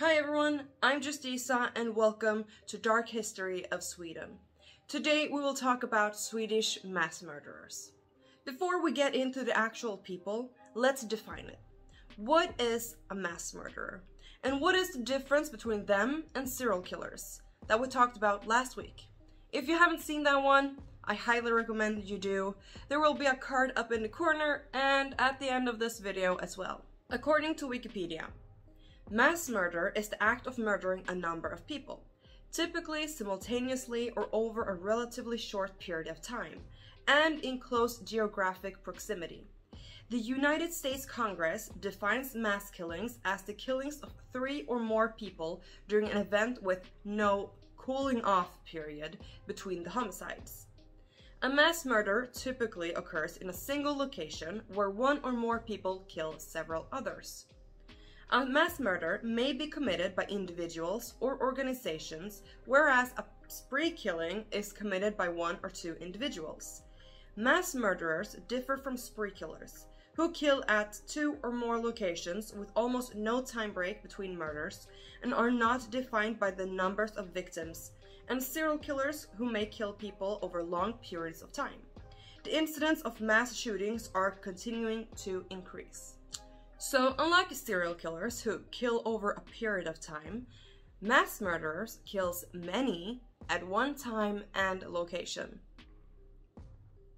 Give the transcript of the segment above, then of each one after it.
Hi everyone, I'm JuztIza and welcome to Dark History of Sweden. Today we will talk about Swedish mass murderers. Before we get into the actual people, let's define it. What is a mass murderer? And what is the difference between them and serial killers that we talked about last week? If you haven't seen that one, I highly recommend that you do. There will be a card up in the corner and at the end of this video as well. According to Wikipedia, mass murder is the act of murdering a number of people, typically simultaneously or over a relatively short period of time, and in close geographic proximity. The United States Congress defines mass killings as the killings of three or more people during an event with no cooling off period between the homicides. A mass murder typically occurs in a single location where one or more people kill several others. A mass murder may be committed by individuals or organizations, whereas a spree killing is committed by one or two individuals. Mass murderers differ from spree killers, who kill at two or more locations with almost no time break between murders and are not defined by the numbers of victims and serial killers who may kill people over long periods of time. The incidents of mass shootings are continuing to increase. So, unlike serial killers who kill over a period of time, mass murderers kills many at one time and location.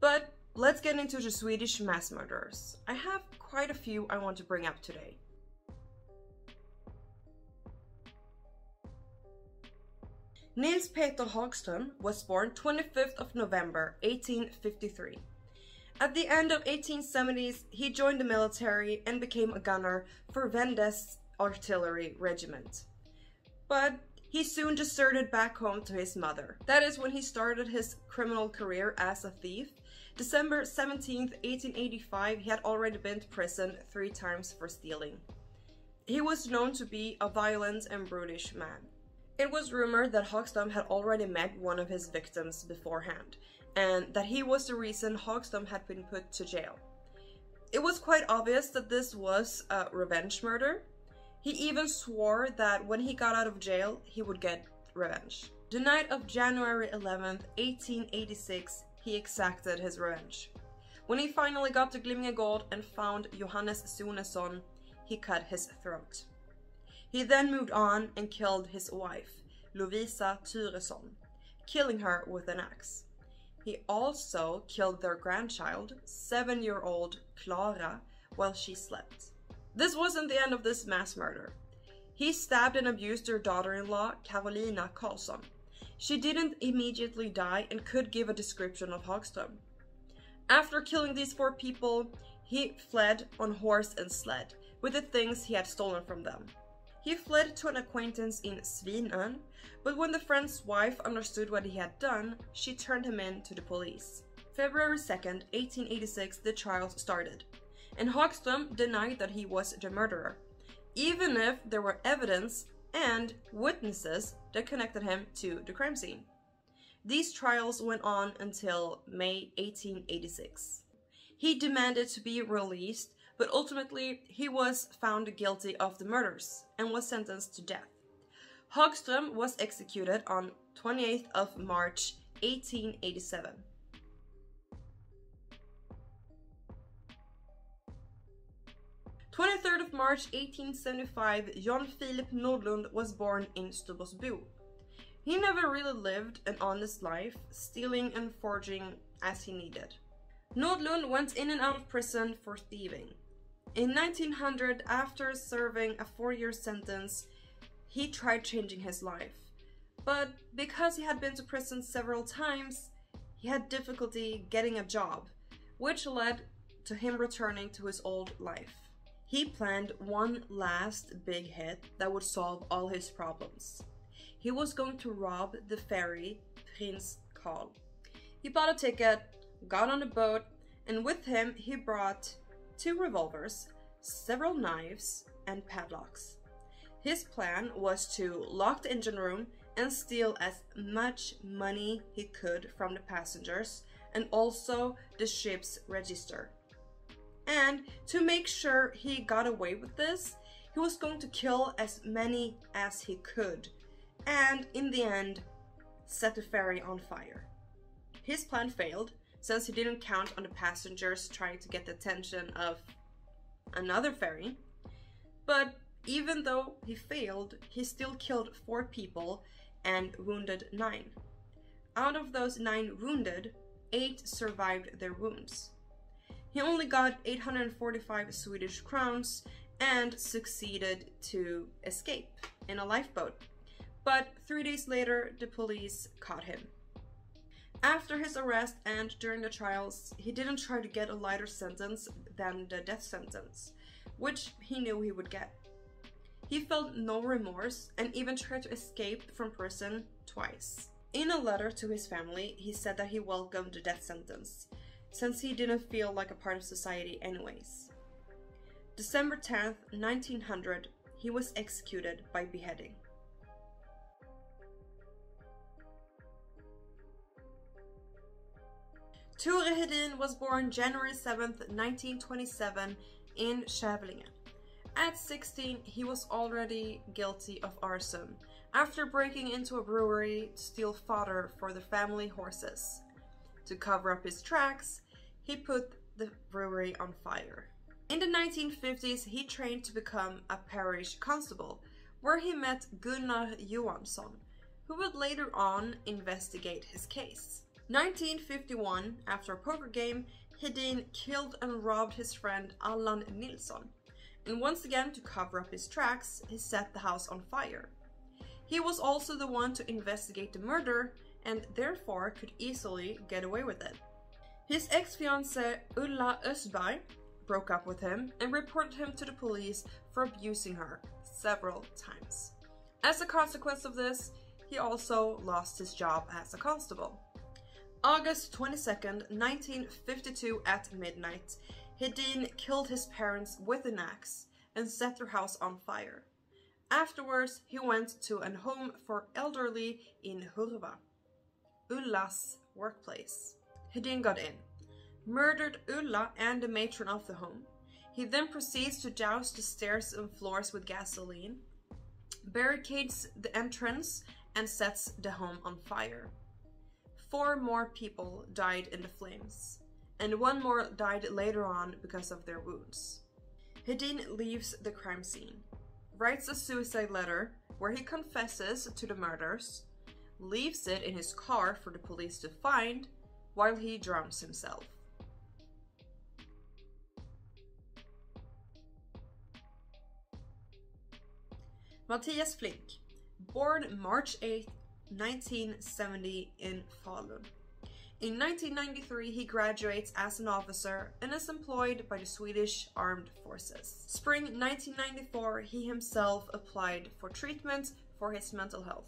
But let's get into the Swedish mass murderers. I have quite a few I want to bring up today. Nils Peter Hagström was born 25th of November 1853. At the end of 1870s, he joined the military and became a gunner for Wendes artillery regiment. But he soon deserted back home to his mother. That is when he started his criminal career as a thief. December 17th, 1885, he had already been to prison three times for stealing. He was known to be a violent and brutish man. It was rumored that Hagström had already met one of his victims beforehand, and that he was the reason Hagström had been put to jail. It was quite obvious that this was a revenge murder. He even swore that when he got out of jail, he would get revenge. The night of January 11th, 1886, he exacted his revenge. When he finally got to Glimminge and found Johannes Sunesson, he cut his throat. He then moved on and killed his wife, Lovisa Tyresson, killing her with an axe. He also killed their grandchild, seven-year-old Clara, while she slept. This wasn't the end of this mass murder. He stabbed and abused their daughter-in-law, Carolina Karlsson. She didn't immediately die and could give a description of Hagström. After killing these four people, he fled on horse and sled with the things he had stolen from them. He fled to an acquaintance in Svinön, but when the friend's wife understood what he had done, she turned him in to the police. February 2nd, 1886, the trial started, and Hagström denied that he was the murderer, even if there were evidence and witnesses that connected him to the crime scene. These trials went on until May 1886. He demanded to be released but ultimately he was found guilty of the murders and was sentenced to death. Hagström was executed on 28th of March 1887. Twenty-third of March 1875, John Philip Nordlund was born in Stubbsbo. He never really lived an honest life, stealing and forging as he needed. Nordlund went in and out of prison for thieving. In 1900, after serving a four-year sentence, he tried changing his life. But because he had been to prison several times, he had difficulty getting a job, which led to him returning to his old life. He planned one last big hit that would solve all his problems. He was going to rob the ferry Prince Karl. He bought a ticket, got on a boat, and with him he brought two revolvers, several knives, and padlocks. His plan was to lock the engine room and steal as much money he could from the passengers and also the ship's register. And to make sure he got away with this, he was going to kill as many as he could, and in the end, set the ferry on fire. His plan failed, since he didn't count on the passengers trying to get the attention of another ferry. But even though he failed, he still killed four people and wounded nine. Out of those nine wounded, eight survived their wounds. He only got 845 Swedish crowns and succeeded to escape in a lifeboat. But three days later, the police caught him. After his arrest and during the trials, he didn't try to get a lighter sentence than the death sentence, which he knew he would get. He felt no remorse and even tried to escape from prison twice. In a letter to his family, he said that he welcomed the death sentence, since he didn't feel like a part of society anyways. December 10th, 1900, he was executed by beheading. Tore Hedin was born January 7th, 1927 in Kävlinge. At 16, he was already guilty of arson after breaking into a brewery to steal fodder for the family horses. To cover up his tracks, he put the brewery on fire. In the 1950s, he trained to become a parish constable, where he met Gunnar Johansson, who would later on investigate his case. 1951, after a poker game, Hedin killed and robbed his friend Allan Nilsson. And once again, to cover up his tracks, he set the house on fire. He was also the one to investigate the murder and therefore could easily get away with it. His ex-fiancée Ulla Östberg broke up with him and reported him to the police for abusing her several times. As a consequence of this, he also lost his job as a constable. August 22nd, 1952 at midnight, Hedin killed his parents with an axe and set their house on fire. Afterwards, he went to a home for elderly in Hurva, Ulla's workplace. Hedin got in, murdered Ulla and the matron of the home. He then proceeds to douse the stairs and floors with gasoline, barricades the entrance, and sets the home on fire. Four more people died in the flames, and one more died later on because of their wounds. Hedin leaves the crime scene, writes a suicide letter where he confesses to the murders, leaves it in his car for the police to find, while he drowns himself. Mattias Flink, born March 8, 1970 in Falun. In 1993, he graduates as an officer and is employed by the Swedish Armed Forces. Spring 1994, he himself applied for treatment for his mental health.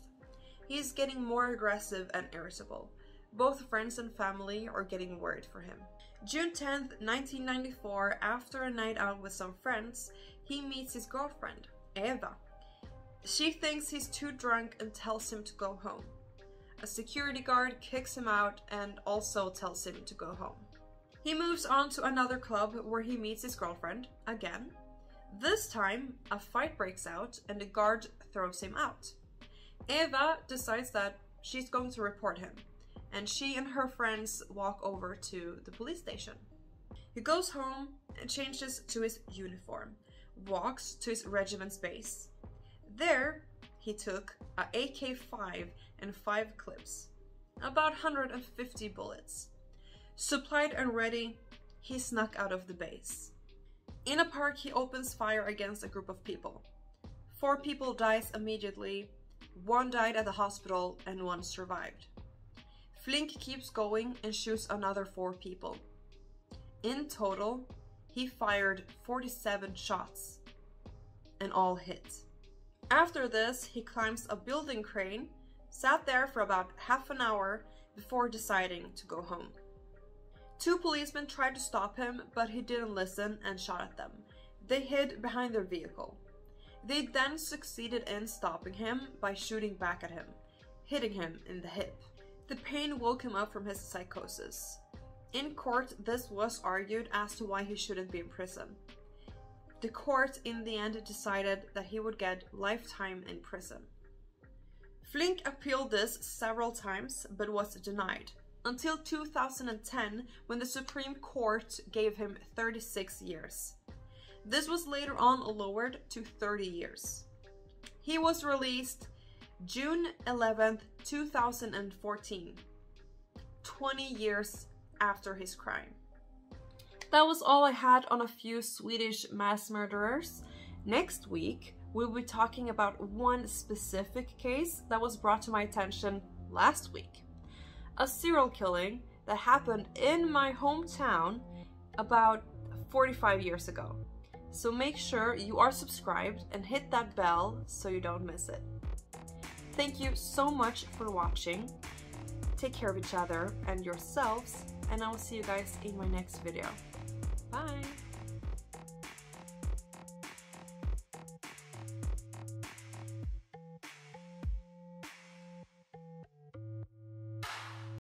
He is getting more aggressive and irritable. Both friends and family are getting worried for him. June 10th, 1994, after a night out with some friends, he meets his girlfriend, Eva, she thinks he's too drunk and tells him to go home. A security guard kicks him out and also tells him to go home. He moves on to another club where he meets his girlfriend again. This time, a fight breaks out and the guard throws him out. Eva decides that she's going to report him, and she and her friends walk over to the police station. He goes home and changes to his uniform, walks to his regiment's base, there, he took a AK-5 and 5 clips, about 150 bullets. Supplied and ready, he snuck out of the base. In a park, he opens fire against a group of people. Four people dies immediately, one died at the hospital and one survived. Flink keeps going and shoots another four people. In total, he fired 47 shots and all hit. After this, he climbs a building crane, sat there for about half an hour before deciding to go home. Two policemen tried to stop him, but he didn't listen and shot at them. They hid behind their vehicle. They then succeeded in stopping him by shooting back at him, hitting him in the hip. The pain woke him up from his psychosis. In court, this was argued as to why he shouldn't be in prison. The court in the end decided that he would get lifetime in prison. Flink appealed this several times but was denied until 2010 when the Supreme Court gave him 36 years. This was later on lowered to 30 years. He was released June 11, 2014, 20 years after his crime. That was all I had on a few Swedish mass murderers. Next week, we'll be talking about one specific case that was brought to my attention last week. A serial killing that happened in my hometown about 45 years ago. So make sure you are subscribed and hit that bell so you don't miss it. Thank you so much for watching. Take care of each other and yourselves, and I will see you guys in my next video. Bye!